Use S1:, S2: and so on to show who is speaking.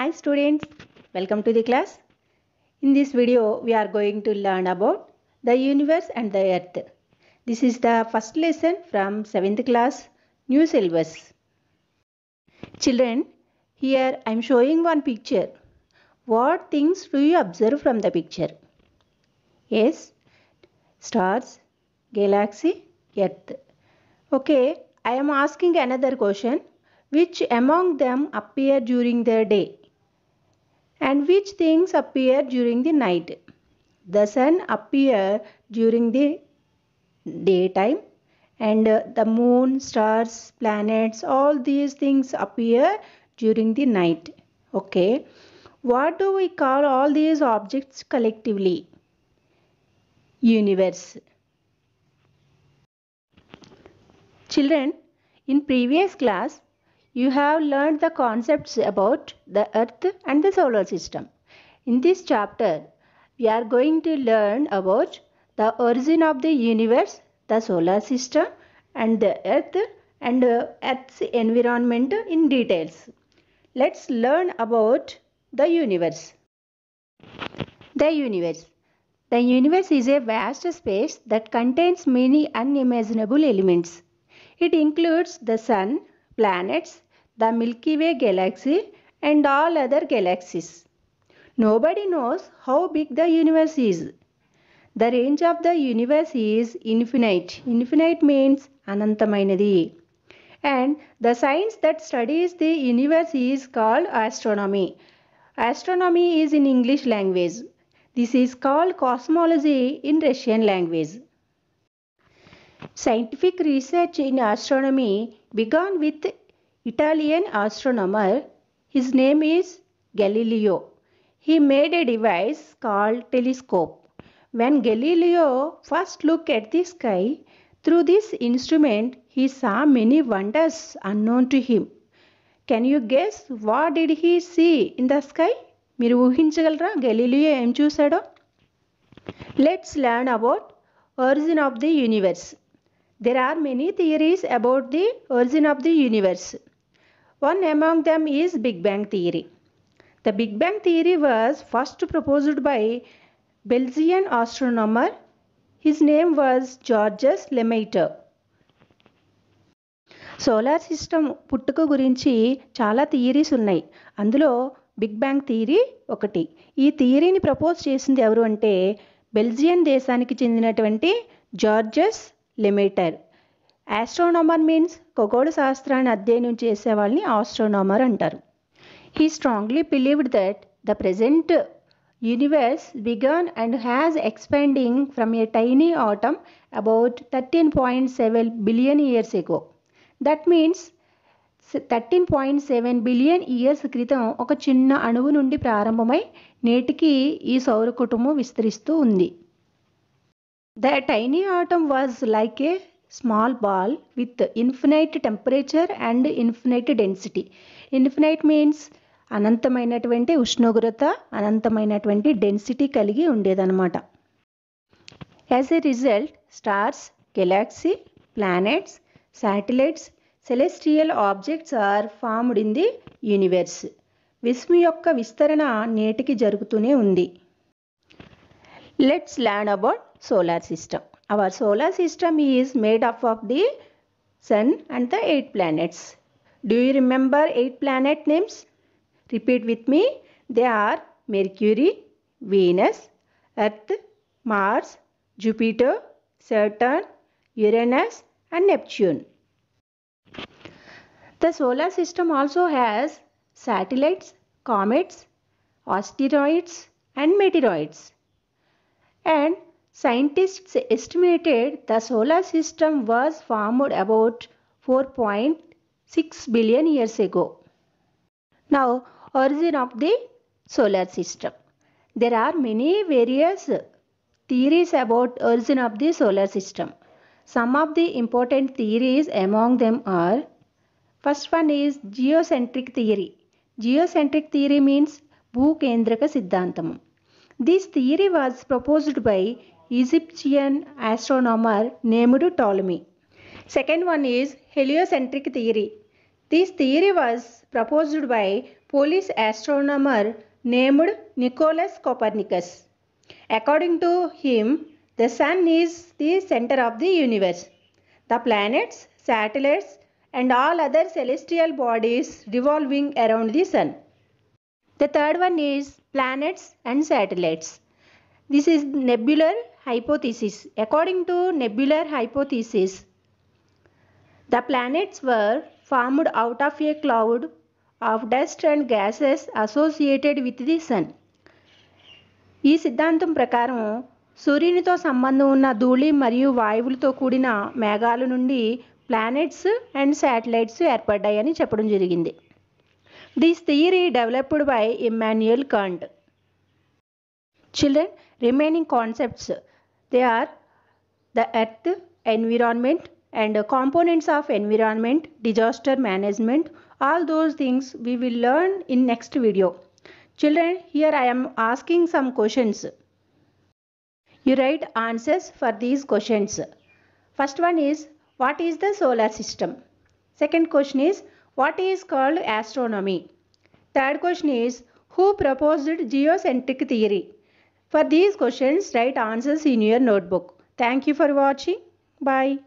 S1: Hi students, welcome to the class. In this video, we are going to learn about the universe and the earth. This is the first lesson from 7th class, new syllabus. Children, here I am showing one picture. What things do you observe from the picture? Yes, stars, galaxy, earth. Okay, I am asking another question. Which among them appear during the day? And which things appear during the night? The sun appear during the daytime and the moon, stars, planets, all these things appear during the night. Okay. What do we call all these objects collectively? Universe. Children, in previous class, you have learned the concepts about the earth and the solar system. In this chapter, we are going to learn about the origin of the universe, the solar system and the earth and uh, earth's environment in details. Let's learn about the universe. The universe. The universe is a vast space that contains many unimaginable elements. It includes the sun, planets, the Milky Way galaxy, and all other galaxies. Nobody knows how big the universe is. The range of the universe is infinite. Infinite means anantamainadi. And the science that studies the universe is called astronomy. Astronomy is in English language. This is called cosmology in Russian language. Scientific research in astronomy began with Italian astronomer. His name is Galileo. He made a device called telescope. When Galileo first looked at the sky, through this instrument he saw many wonders unknown to him. Can you guess what did he see in the sky? మీరు ఊహించగలరా Galileo ఏం చూశాడో let's learn about origin of the universe there are many theories about the origin of the universe. One among them is Big Bang theory. The Big Bang theory was first proposed by Belgian astronomer. His name was Georges Lemaitre. Solar system పుట్టుక గురించి చాలా theories ఉన్నాయి అందులో big bang theory ఒకటి ఈ థియరీని propose చేసింది ఎవరు అంటే బెల్జియన్ దేశానికి చెందినటువంటి జార్జస్ లెమేటర్ ఆస్ట్రోనామర్ మీన్స్ ఖగోళ శాస్త్రాన్ని అధ్యయనం చేసే వాళ్ళని ఆస్ట్రోనామర్ అంటారు. He strongly believed that the present universe began and has expanding from a tiny atom about thirteen point seven billion years ago that means thirteen point seven billion years క్రితం ఒక చిన్న అణువు నుండి ప్రారంభమై నేటికి ఈ సౌర కుటుంబం విస్తరిస్తూ ఉంది. The tiny atom was like a small ball with infinite temperature and infinite density. Infinite means అనంతమైనటువంటి ఉష్ణోగ్రత అనంతమైనటువంటి డెన్సిటీ కలిగి ఉండేదన్నమాట. As a result stars galaxy planets satellites celestial objects are formed in the universe విశ్వం యొక్క విస్తరణ నేటికి జరుగుతూనే ఉంది. Let's land about solar system Our solar system is made up of the sun and the eight planets. Do you remember eight planet names? Repeat with me. They are Mercury, Venus, Earth, Mars, Jupiter, Saturn, Uranus and Neptune. The solar system also has satellites, comets, asteroids and meteoroids and Scientists estimated the solar system was formed about 4.6 billion years ago. Now, origin of the solar system. There are many various theories about origin of the solar system. Some of the important theories among them are first one is geocentric theory. Geocentric theory means Bhukendraka Siddhantam. This theory was proposed by Egyptian astronomer named Ptolemy. Second one is heliocentric theory. This theory was proposed by Polish astronomer named Nicholas Copernicus. According to him, the sun is the center of the universe. The planets, satellites, and all other celestial bodies revolving around the sun. The third one is planets and satellites. This is nebular hypothesis. According to nebular hypothesis, the planets were formed out of a cloud of dust and gases associated with the sun. ఈ సిద్ధాంతం ప్రకారం సూర్యునితో సంబంధం ఉన్న ధూళి మరియు వాయువులతో కూడిన మేఘాల నుండి ప్లానెట్స్ అండ్ శాటిలైట్స్ ఏర్పడ్డాయని చెప్పడం జరిగింది this theory developed by Immanuel Kant Children, remaining concepts, they are the earth, environment and components of environment, disaster management, all those things we will learn in next video. Children, here I am asking some questions. You write answers for these questions. First one is, what is the solar system? Second question is, what is called astronomy? Third question is, who proposed geocentric theory? For these questions, write answers in your notebook. Thank you for watching. Bye.